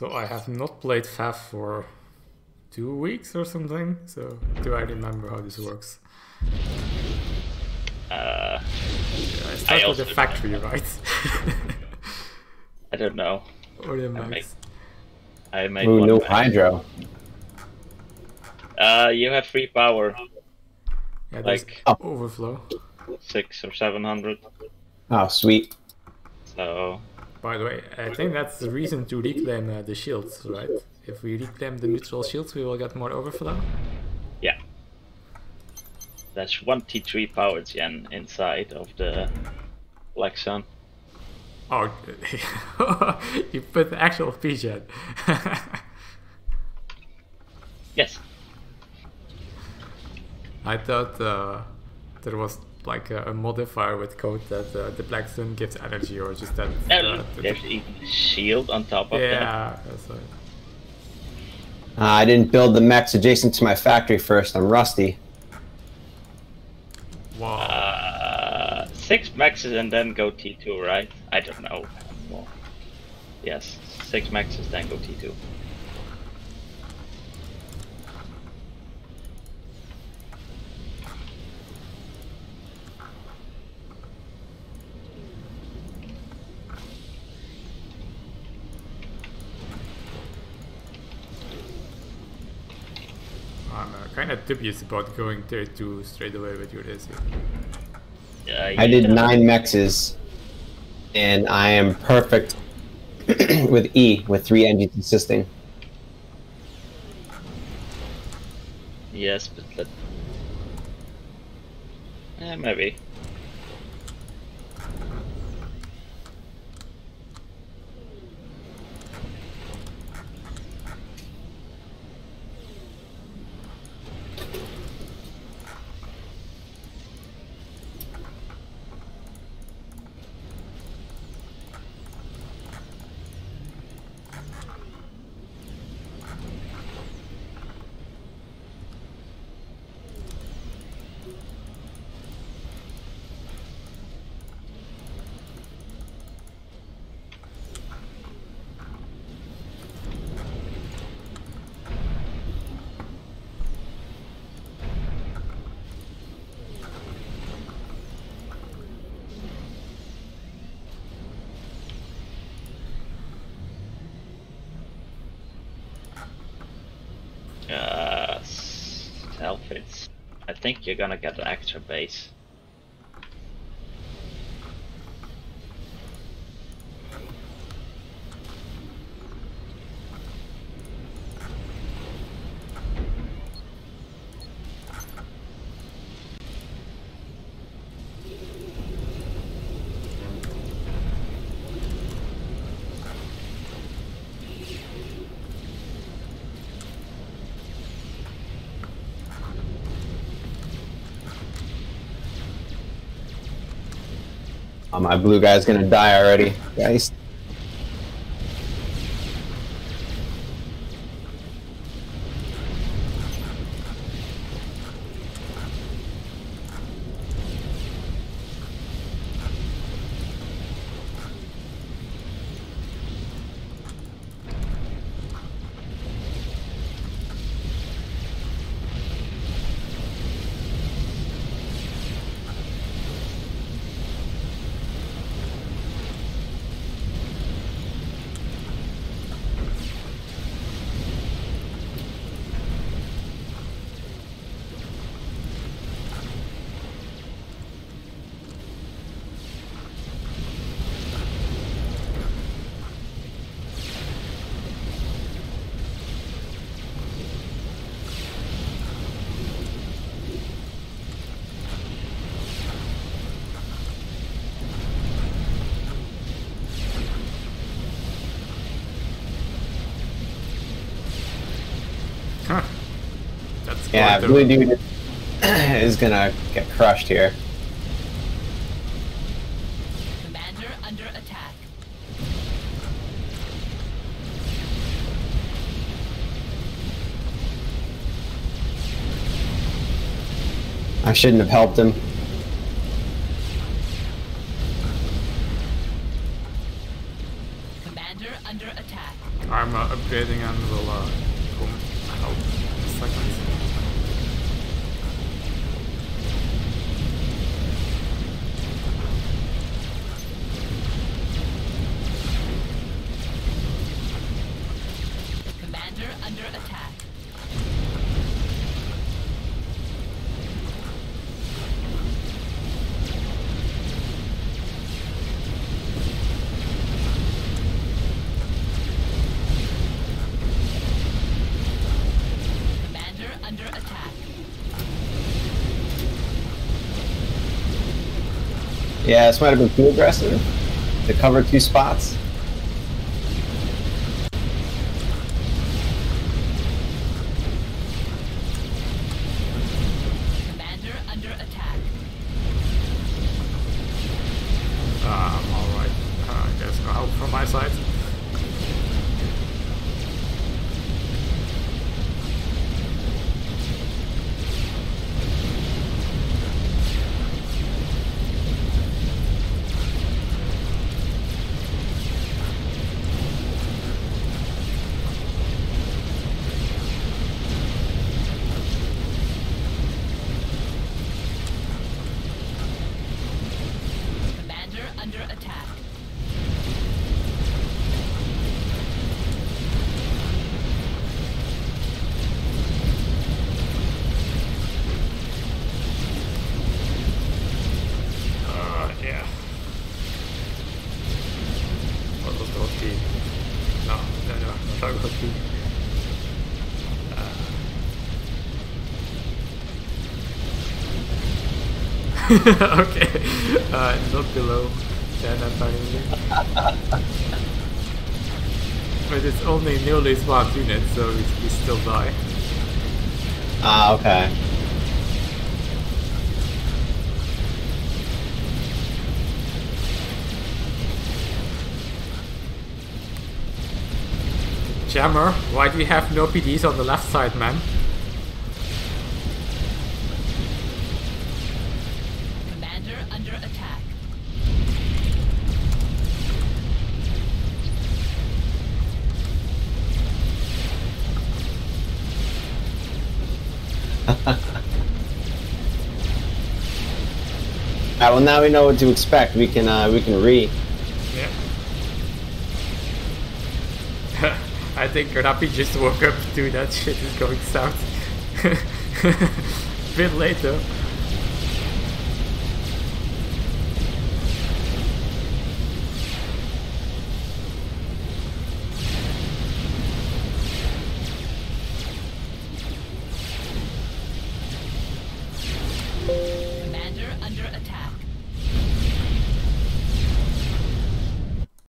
So I have not played FAF for two weeks or something. So do I remember how this works? Uh, yeah, I start I with the factory, right? I don't know. or the I max. make, I made Ooh, no hydro. Uh, you have free power, Yeah, like Oh. overflow. six or seven hundred. Oh, sweet. So By the way, I think that's the reason to reclaim uh, the shields, right? If we reclaim the neutral shields, we will get more overflow. yeah, that's one T3 power gen inside of the Black Sun. Oh, you put the actual PGen. Yes. I thought uh, there was like a, a modifier with code that uh, the black sun gives energy, or just that. No, uh, the- there's even a shield on top of that. yeah, that's right. Uh, I didn't build the mechs adjacent to my factory first. I'm rusty. Wow. Uh, six mexes and then go T2, right? I don't know. Well, yes, six mexes then go T2. I'm uh, kind of dubious about going tier 2 straight away with your Daisy. Uh, I did nine mexes, and I am perfect with E, with three engines assisting. Yes, but that. Eh, maybe. Uh, outfits. I think you're gonna get an extra base. My blue guy's gonna die already, guys. Huh. That's Yeah, quite a- blue dude is gonna get crushed here. Commander under attack. I shouldn't have helped him. Yeah, this might have been too aggressive to cover two spots. Commander under attack. Uh, I'm alright. Uh, I guess no help from my side. Commander under attack. Uh, yeah. What was? No, no, no. Uh. okay, uh, not below 10 apparently. but it's only newly spawned unit, so we, we still die. Ah, okay. Jammer, why do you have no PDs on the left side, man? Alright, well now we know what to expect. We can uh, we can re. Yeah. I think Rapi just woke up to that shit is going south. Bit late though.